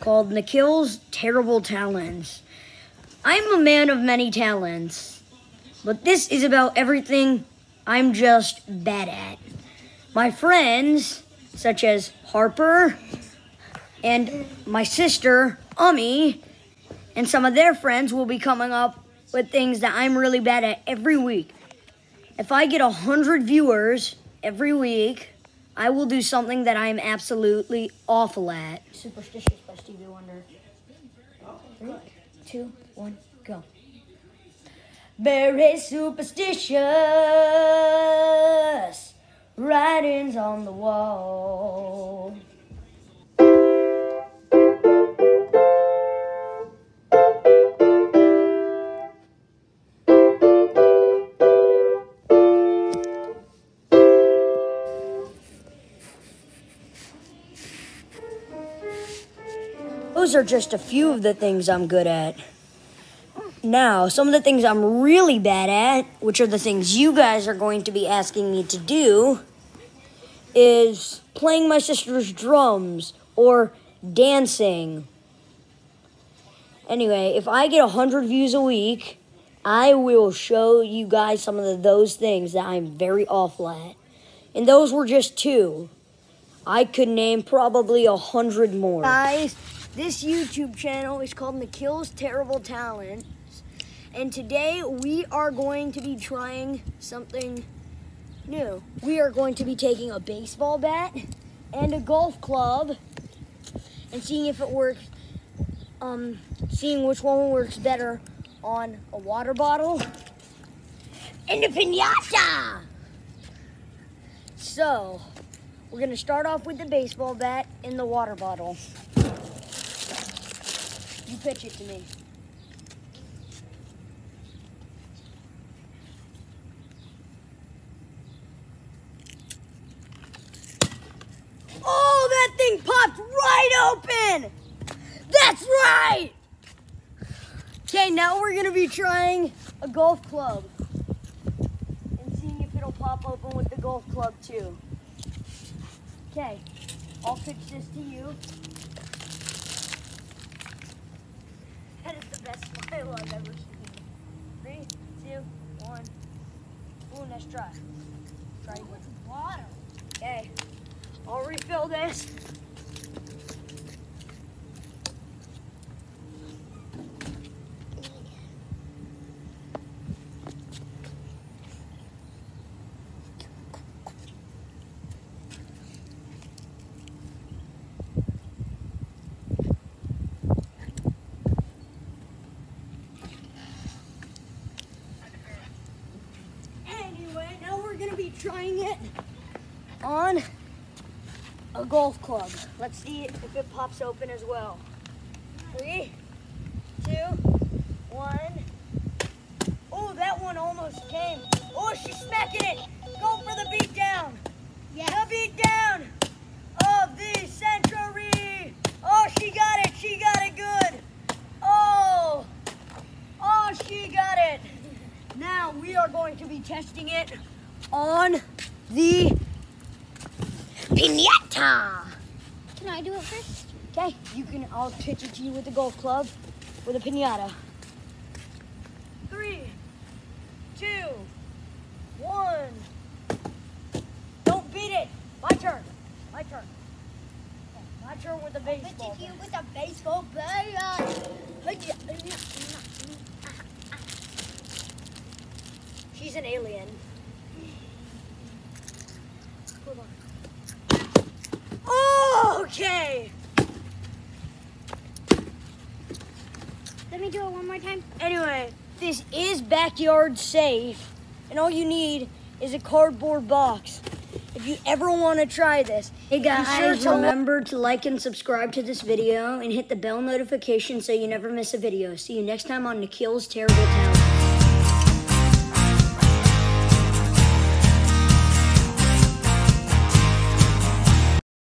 called Nikhil's Terrible Talents. I'm a man of many talents, but this is about everything I'm just bad at. My friends, such as Harper and my sister, Ummy, and some of their friends will be coming up with things that I'm really bad at every week. If I get 100 viewers every week, I will do something that I'm absolutely awful at. Superstitious by Stevie Wonder. Three, two, one, go. Very superstitious writings on the wall. Those are just a few of the things I'm good at. Now, some of the things I'm really bad at, which are the things you guys are going to be asking me to do, is playing my sister's drums or dancing. Anyway, if I get 100 views a week, I will show you guys some of the, those things that I'm very awful at. And those were just two. I could name probably a hundred more. Guys, this YouTube channel is called Nikhil's Terrible Talents. And today we are going to be trying something new. We are going to be taking a baseball bat and a golf club and seeing if it works, um, seeing which one works better on a water bottle and a pinata. So, we're gonna start off with the baseball bat and the water bottle. You pitch it to me. Oh, that thing popped right open! That's right! Okay, now we're gonna be trying a golf club and seeing if it'll pop open with the golf club too. Okay, I'll pitch this to you. That is Three, two, one. Ooh, nice try. Try with water. Okay, I'll refill this. Anyway, now we're gonna be trying it on a golf club. Let's see if it pops open as well. Three, two, one. Oh, that one almost came. Oh, she's smacking it. Go for the beat down. The beat down of the century. Oh, she got it. She got it good. Oh, oh, she got it. Now we are going to be testing it on the pinata. Can I do it first? Okay, you can. I'll pitch it to you with the golf club, with a pinata. Three, two, one. Don't beat it. My turn. My turn. Okay, My turn with the baseball. you with a baseball bat. She's an alien. Oh, okay. Let me do it one more time. Anyway, this is backyard safe, and all you need is a cardboard box. If you ever want to try this, hey guys, be sure to remember to like and subscribe to this video and hit the bell notification so you never miss a video. See you next time on Nikhil's Terrible Talent.